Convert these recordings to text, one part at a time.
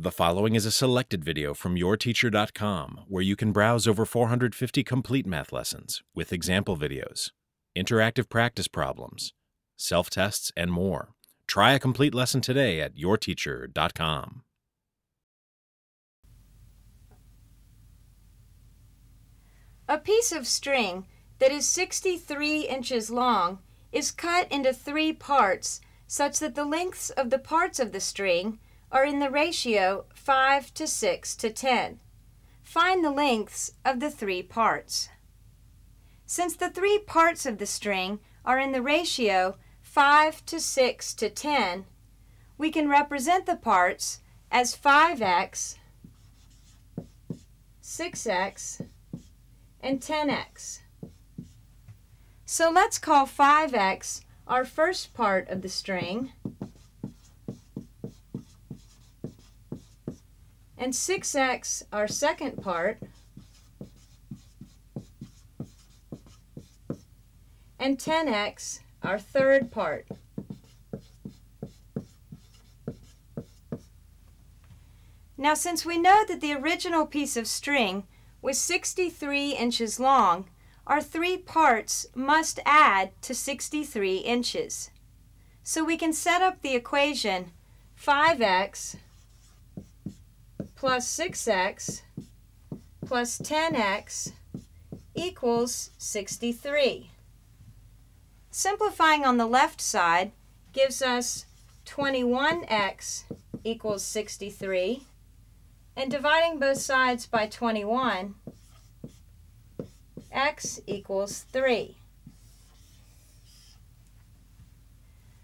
The following is a selected video from yourteacher.com where you can browse over 450 complete math lessons with example videos, interactive practice problems, self tests, and more. Try a complete lesson today at yourteacher.com. A piece of string that is 63 inches long is cut into three parts such that the lengths of the parts of the string are in the ratio 5 to 6 to 10. Find the lengths of the three parts. Since the three parts of the string are in the ratio 5 to 6 to 10, we can represent the parts as 5x, 6x, and 10x. So let's call 5x our first part of the string, and 6x our second part, and 10x our third part. Now since we know that the original piece of string was 63 inches long, our three parts must add to 63 inches. So we can set up the equation 5x plus 6x plus 10x equals 63. Simplifying on the left side gives us 21x equals 63 and dividing both sides by 21, x equals 3.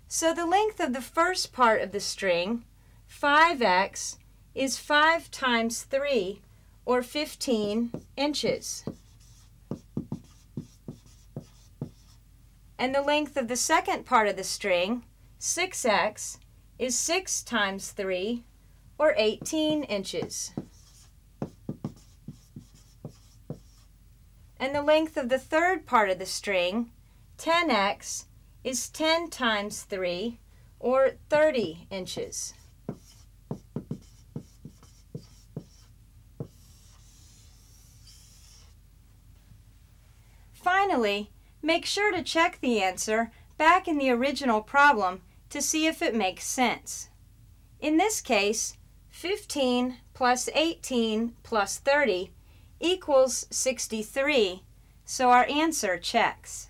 So the length of the first part of the string, 5x, is 5 times 3, or 15 inches. And the length of the second part of the string, 6x, is 6 times 3, or 18 inches. And the length of the third part of the string, 10x, is 10 times 3, or 30 inches. Finally, make sure to check the answer back in the original problem to see if it makes sense. In this case, 15 plus 18 plus 30 equals 63, so our answer checks.